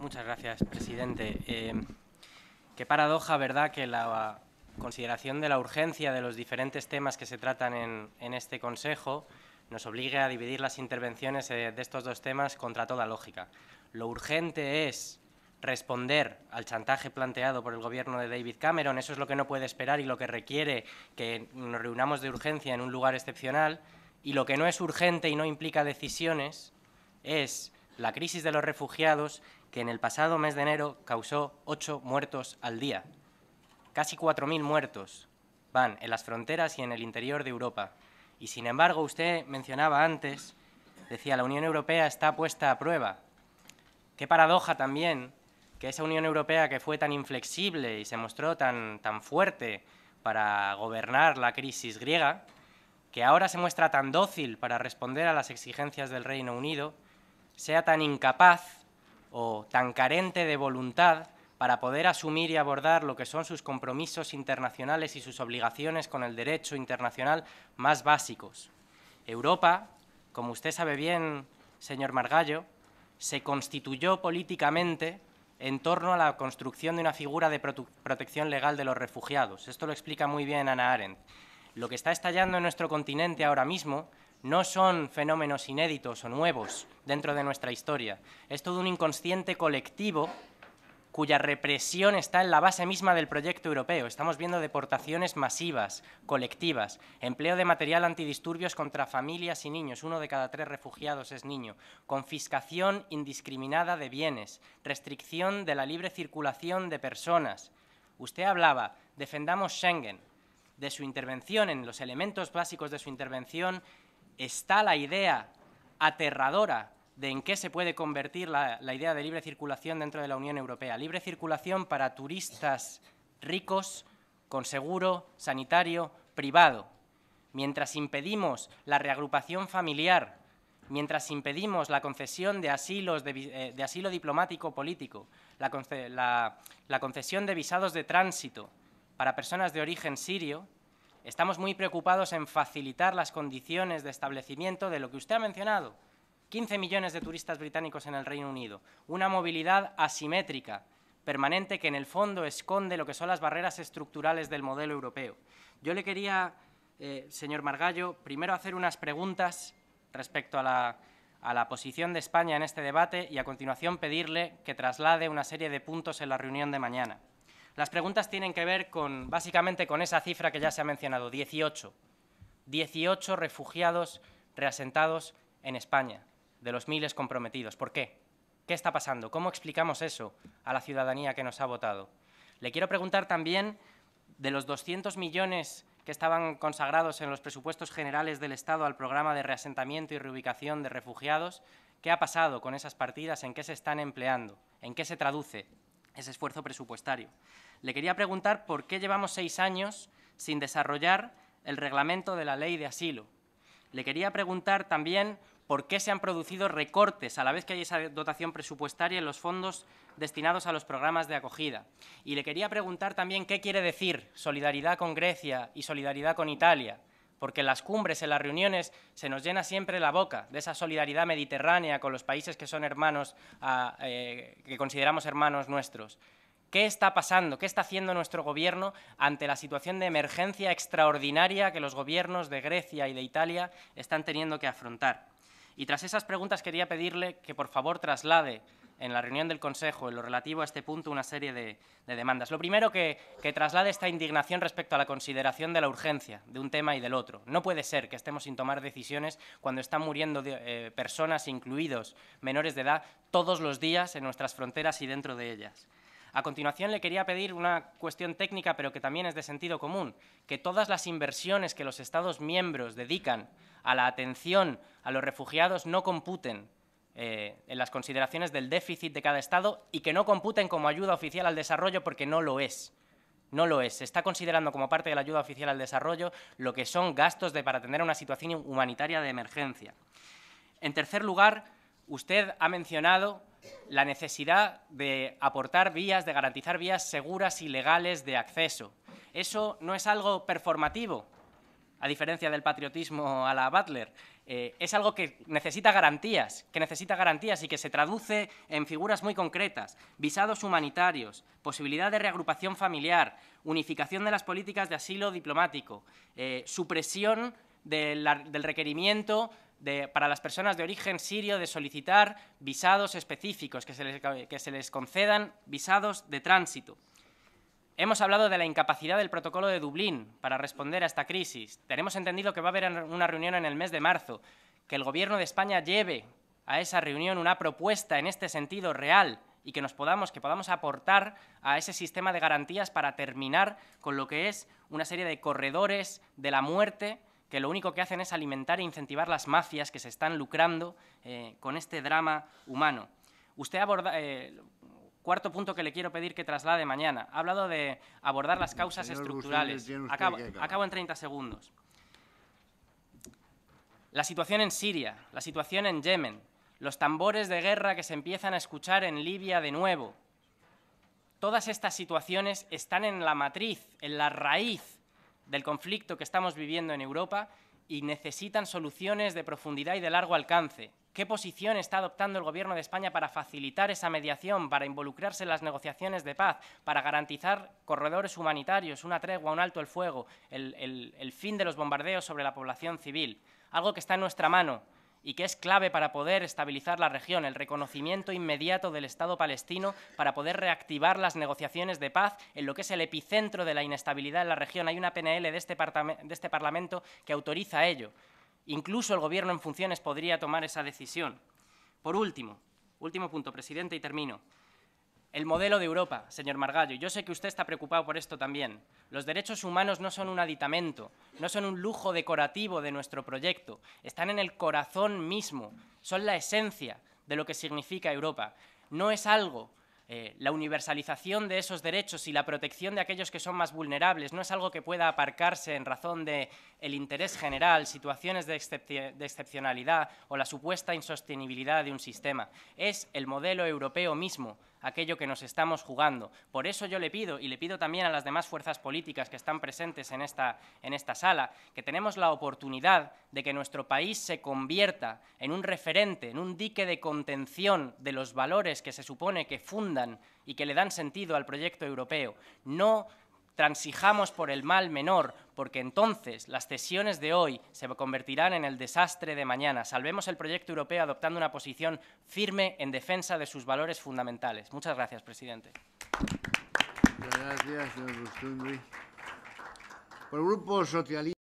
Muchas gracias, presidente. Eh, qué paradoja, ¿verdad?, que la consideración de la urgencia de los diferentes temas que se tratan en, este Consejo nos obligue a dividir las intervenciones eh, de estos dos temas contra toda lógica. Lo urgente es responder al chantaje planteado por el gobierno de David Cameron, eso es lo que no puede esperar y lo que requiere que nos reunamos de urgencia en un lugar excepcional, y lo que no es urgente y no implica decisiones es la crisis de los refugiados que en el pasado mes de enero causó ocho muertos al día. Casi 4.000 muertos van en las fronteras y en el interior de Europa. Y sin embargo, usted mencionaba antes, decía, la Unión Europea está puesta a prueba. Qué paradoja también que esa Unión Europea que fue tan inflexible y se mostró tan, tan fuerte para gobernar la crisis griega, que ahora se muestra tan dócil para responder a las exigencias del Reino Unido, sea tan incapaz o tan carente de voluntad para poder asumir y abordar lo que son sus compromisos internacionales y sus obligaciones con el derecho internacional más básicos. Europa, como usted sabe bien, señor Margallo, se constituyó políticamente en torno a la construcción de una figura de protección legal de los refugiados. Esto lo explica muy bien Ana Arendt. Lo que está estallando en nuestro continente ahora mismo no son fenómenos inéditos o nuevos dentro de nuestra historia. Es todo un inconsciente colectivo cuya represión está en la base misma del proyecto europeo. Estamos viendo deportaciones masivas, colectivas, empleo de material antidisturbios contra familias y niños, uno de cada tres refugiados es niño, confiscación indiscriminada de bienes, restricción de la libre circulación de personas. Usted hablaba, defendamos Schengen, de su intervención, en los elementos básicos de su intervención, está la idea aterradora de en qué se puede convertir la, idea de libre circulación dentro de la Unión Europea. Libre circulación para turistas ricos con seguro sanitario privado. Mientras impedimos la reagrupación familiar, mientras impedimos la concesión de, asilos de, eh, asilo diplomático político, la concesión de visados de tránsito, para personas de origen sirio, estamos muy preocupados en facilitar las condiciones de establecimiento de lo que usted ha mencionado, 15 millones de turistas británicos en el Reino Unido, una movilidad asimétrica, permanente, que en el fondo esconde lo que son las barreras estructurales del modelo europeo. Yo le quería, eh, señor Margallo, primero hacer unas preguntas respecto a la, a la posición de España en este debate y a continuación pedirle que traslade una serie de puntos en la reunión de mañana. Las preguntas tienen que ver con, básicamente con esa cifra que ya se ha mencionado, 18. 18 refugiados reasentados en España, de los miles comprometidos. ¿Por qué? ¿Qué está pasando? ¿Cómo explicamos eso a la ciudadanía que nos ha votado? Le quiero preguntar también de los 200 millones que estaban consagrados en los presupuestos generales del Estado al programa de reasentamiento y reubicación de refugiados, ¿qué ha pasado con esas partidas? ¿En qué se están empleando? ¿En qué se traduce? Ese esfuerzo presupuestario. Le quería preguntar por qué llevamos seis años sin desarrollar el reglamento de la ley de asilo. Le quería preguntar también por qué se han producido recortes a la vez que hay esa dotación presupuestaria en los fondos destinados a los programas de acogida. Y le quería preguntar también qué quiere decir solidaridad con Grecia y solidaridad con Italia, porque en las cumbres, en las reuniones, se nos llena siempre la boca de esa solidaridad mediterránea con los países que son hermanos, eh, que consideramos hermanos nuestros. ¿Qué está pasando? ¿Qué está haciendo nuestro gobierno ante la situación de emergencia extraordinaria que los gobiernos de Grecia y de Italia están teniendo que afrontar? Y tras esas preguntas quería pedirle que por favor traslade en la reunión del Consejo en lo relativo a este punto una serie de, demandas. Lo primero, que, traslade esta indignación respecto a la consideración de la urgencia de un tema y del otro. No puede ser que estemos sin tomar decisiones cuando están muriendo eh, personas, incluidos menores de edad, todos los días en nuestras fronteras y dentro de ellas. A continuación, le quería pedir una cuestión técnica, pero que también es de sentido común, que todas las inversiones que los Estados miembros dedican a la atención a los refugiados no computen eh, en las consideraciones del déficit de cada Estado y que no computen como ayuda oficial al desarrollo porque no lo es. No lo es. Se está considerando como parte de la ayuda oficial al desarrollo lo que son gastos de, para atender una situación humanitaria de emergencia. En tercer lugar, usted ha mencionado la necesidad de aportar vías, de garantizar vías seguras y legales de acceso. Eso no es algo performativo, a diferencia del patriotismo a la Butler, eh, es algo que necesita garantías, que necesita garantías y que se traduce en figuras muy concretas, visados humanitarios, posibilidad de reagrupación familiar, unificación de las políticas de asilo diplomático, eh, supresión del requerimiento para las personas de origen sirio de solicitar visados específicos, que se les concedan visados de tránsito. Hemos hablado de la incapacidad del protocolo de Dublín para responder a esta crisis. Tenemos entendido que va a haber una reunión en el mes de marzo, que el Gobierno de España lleve a esa reunión una propuesta en este sentido real y que nos podamos, que podamos aportar a ese sistema de garantías para terminar con lo que es una serie de corredores de la muerte que lo único que hacen es alimentar e incentivar las mafias que se están lucrando eh, con este drama humano. Usted aborda, eh, Cuarto punto que le quiero pedir que traslade mañana. Ha hablado de abordar las causas estructurales. Acabo, acabo en 30 segundos. La situación en Siria, la situación en Yemen, los tambores de guerra que se empiezan a escuchar en Libia de nuevo. Todas estas situaciones están en la matriz, en la raíz del conflicto que estamos viviendo en Europa y necesitan soluciones de profundidad y de largo alcance. ¿Qué posición está adoptando el Gobierno de España para facilitar esa mediación, para involucrarse en las negociaciones de paz, para garantizar corredores humanitarios, una tregua, un alto el fuego, el, fin de los bombardeos sobre la población civil? Algo que está en nuestra mano, y que es clave para poder estabilizar la región, el reconocimiento inmediato del Estado palestino para poder reactivar las negociaciones de paz en lo que es el epicentro de la inestabilidad en la región. Hay una PNL de este, de este Parlamento que autoriza ello. Incluso el Gobierno en funciones podría tomar esa decisión. Por último, último punto, presidente, y termino. El modelo de Europa, señor Margallo. Yo sé que usted está preocupado por esto también. Los derechos humanos no son un aditamento, no son un lujo decorativo de nuestro proyecto. Están en el corazón mismo, son la esencia de lo que significa Europa. No es algo eh, la universalización de esos derechos y la protección de aquellos que son más vulnerables no es algo que pueda aparcarse en razón del el interés general, situaciones de, de excepcionalidad o la supuesta insostenibilidad de un sistema. Es el modelo europeo mismo aquello que nos estamos jugando. Por eso yo le pido, y le pido también a las demás fuerzas políticas que están presentes en esta, en esta sala, que tenemos la oportunidad de que nuestro país se convierta en un referente, en un dique de contención de los valores que se supone que fundan y que le dan sentido al proyecto europeo. No transijamos por el mal menor, porque entonces las cesiones de hoy se convertirán en el desastre de mañana. Salvemos el proyecto europeo adoptando una posición firme en defensa de sus valores fundamentales. Muchas gracias, presidente. Gracias, señor Por el Grupo Socialista.